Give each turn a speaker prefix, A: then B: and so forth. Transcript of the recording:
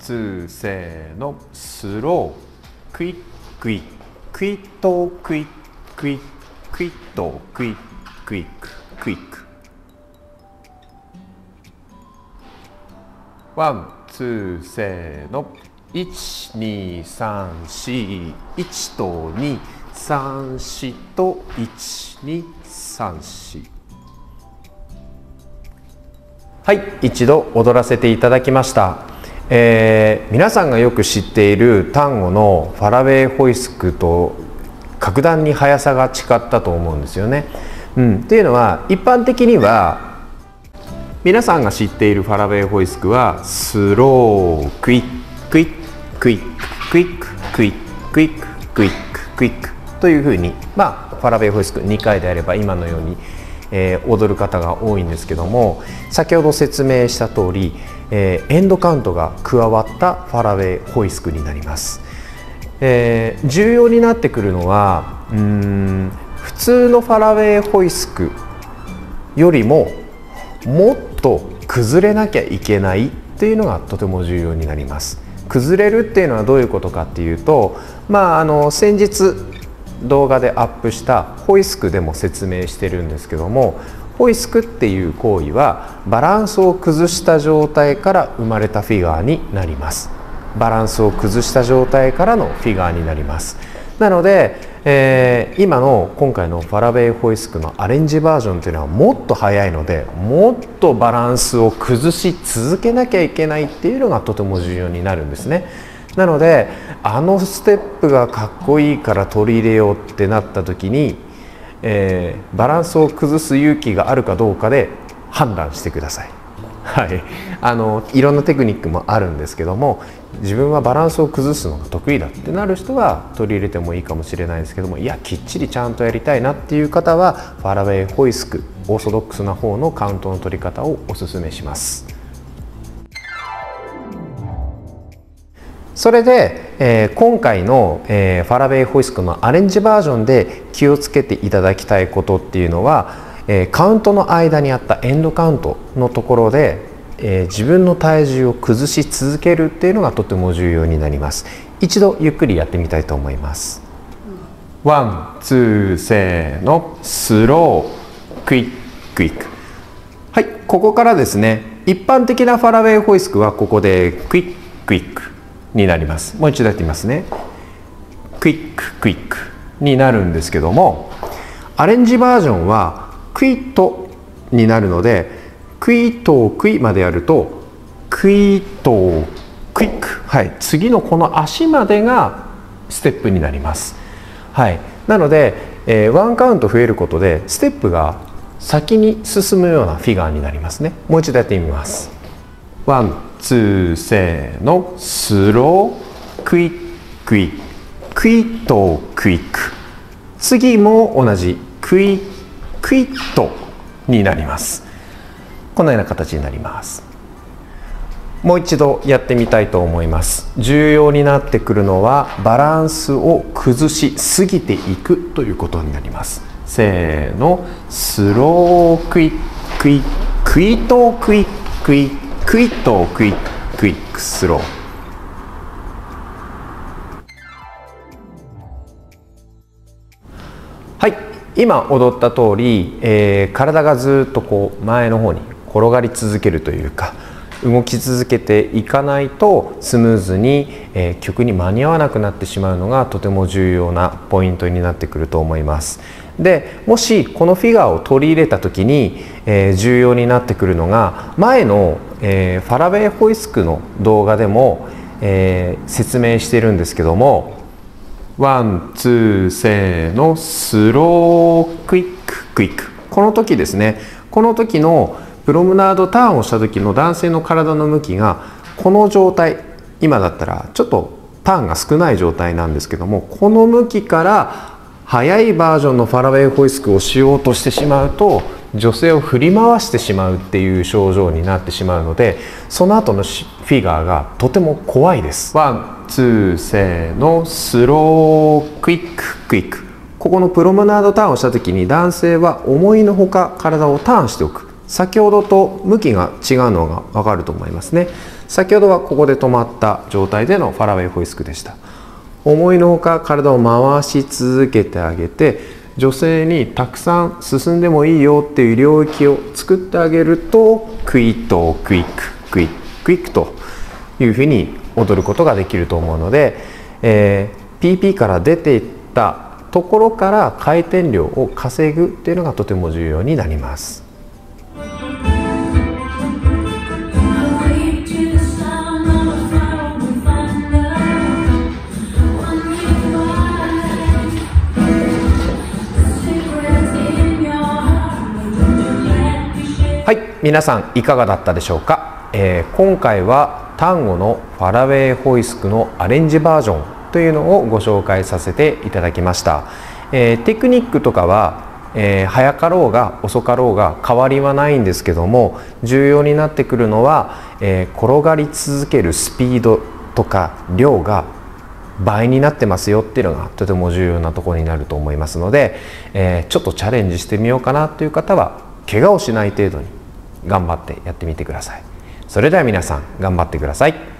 A: ツーせーのスロークイックイックイットクイックイックイットクイックイッククイックワンツーせーの一二三四一と二三四と一二三四はい一度踊らせていただきました、えー、皆さんがよく知っているタンゴの fallaway whisk と格段に速さが違ったと思うんですよね。うん、っていうのは一般的には皆さんが知っているファラウェイホイスクはスロークイッククイックイッククイッククイッククイッククイッククイックというふうにまあ fallaway whisk 2回であれば今のようにえー、踊る方が多いんですけども先ほど説明した通り、えー、エンドカウントが加わったファラウェイホイスクになります、えー、重要になってくるのはうん普通のファラウェイホイスクよりももっと崩れなきゃいけないっていうのがとても重要になります。崩れるっていうのはどういうことかっていうとまああの先日動画でアップしたホイスクでも説明してるんですけどもホイスクっていう行為はバランスを崩した状態から生まれたフィガーになります。バランスを崩した状態からのフィガーになります。なので、えー、今の今回のファラベイホイスクのアレンジバージョンというのはもっと速いのでもっとバランスを崩し続けなきゃいけないっていうのがとても重要になるんですねなのであのステップがかっこいいから取り入れようってなった時に、えー、バランスを崩す勇気があるかどうかで判断してください。はい、あのいろんなテクニックもあるんですけども自分はバランスを崩すのが得意だってなる人は取り入れてもいいかもしれないですけどもいやきっちりちゃんとやりたいなっていう方はファラウェイホイスクオーソドックスな方のカウントの取り方をおすすめします。それで、えー、今回の、えー、 fallaway whisk のアレンジバージョンで気をつけていただきたいことっていうのは、えー、カウントの間にあった and count のところで、えー、自分の体重を崩し続けるっていうのがとても重要になります。一度ゆっくりやってみたいと思います。ワン、ツー、せーの。スロー。クイックイック。はいここからですね。一般的な fallaway whisk はここでクイッククイックになります。もう一度やってみますね。クイッククイックになるんですけどもアレンジバージョンは quick and になるので quick and quick までやると quick and quick。はい。次のこの足までがステップになります。はい。なので、えー、ワンカウント増えることでステップが先に進むようなフィガーになりますね。もう一度やってみます。one two せーの slow quick quick。quick and quick。次も同じ。クイックイットになります。このような形になります。もう一度やってみたいと思います。重要になってくるのはバランスを崩しすぎていくということになります。せーの。 slow quickクイクイットクイックイックイットクイックイックスロー。今踊った通り、えー、体がずっとこう前の方に転がり続けるというか動き続けていかないとスムーズに、えー、曲に間に合わなくなってしまうのがとても重要なポイントになってくると思います。でもしこのフィガーを取り入れた時に、えー、重要になってくるのが前の、えー、ファラウェイホイスクの動画でも、え、説明してるんですけども one two せーの slow quick quick。この時ですねこの時のプロムナードターンをした時の男性の体の向きがこの状態今だったらちょっとターンが少ない状態なんですけどもこの向きから速いバージョンのファラウェイホイスクをしようとしてしまうと女性を振り回してしまうっていう症状になってしまうのでその後の次フィガーがとても怖いです。 one two せーの slow quick quick。ここのプロムナードターンをした時に男性は思いのほか体をターンしておく。先ほどと向きが違うのが分かると思いますね。先ほどはここで止まった状態でのファラウェイホイスクでした。思いのほか体を回し続けてあげて女性にたくさん進んでもいいよっていう領域を作ってあげるとクイッとクイッククイッククイックというふうに踊ることができると思うので、えー、PP から出ていったところから回転量を稼ぐっていうのがとても重要になります。はい皆さんいかがだったでしょうか、えー、今回は単語のファラウェイホイスクのアレンジバージョンというのをご紹介させていただきました、えー、テクニックとかは、えー、早かろうが遅かろうが変わりはないんですけども重要になってくるのは、え転がり続けるスピードとか量が倍になってますよっていうのがとても重要なところになると思いますので、えちょっとチャレンジしてみようかなという方は怪我をしない程度に頑張ってやってみてください。それでは皆さん頑張ってください。